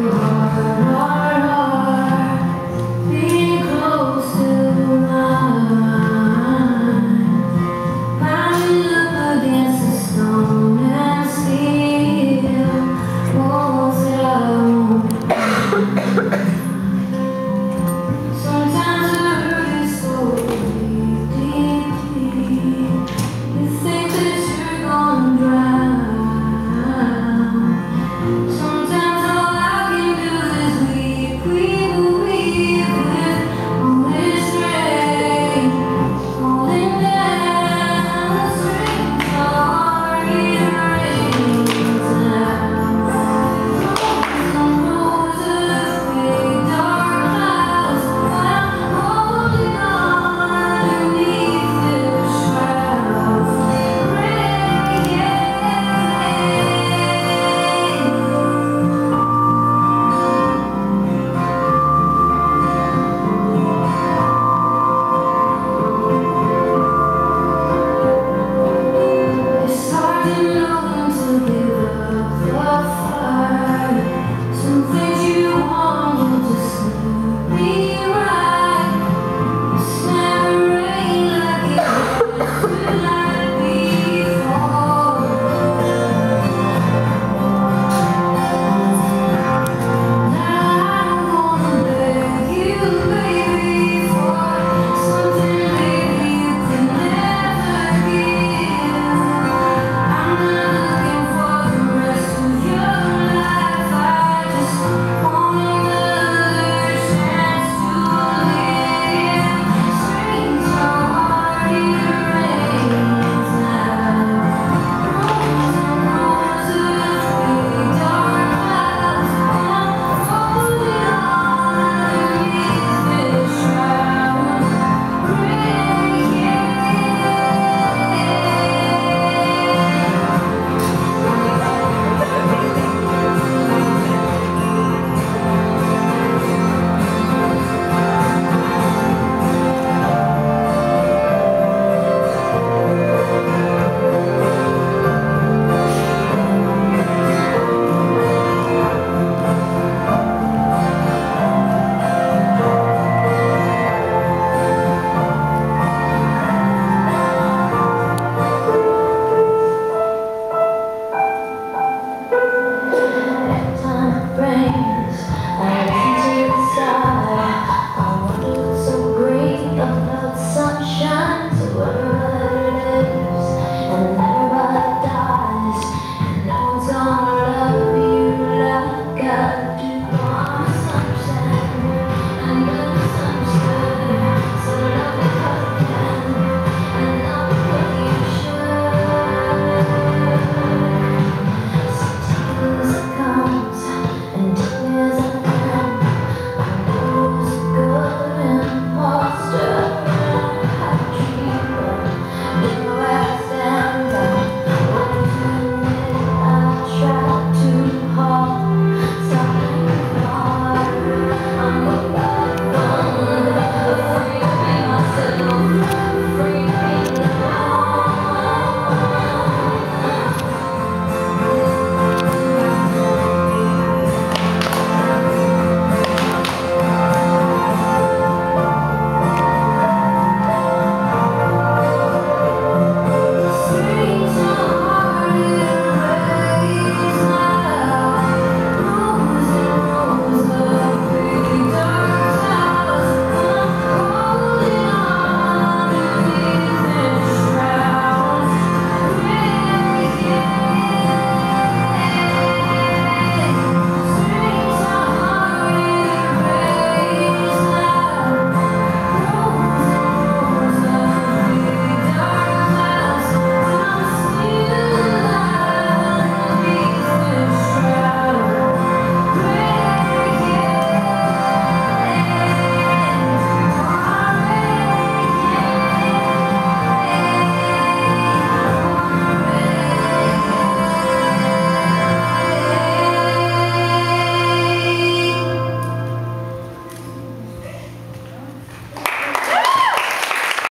Oh,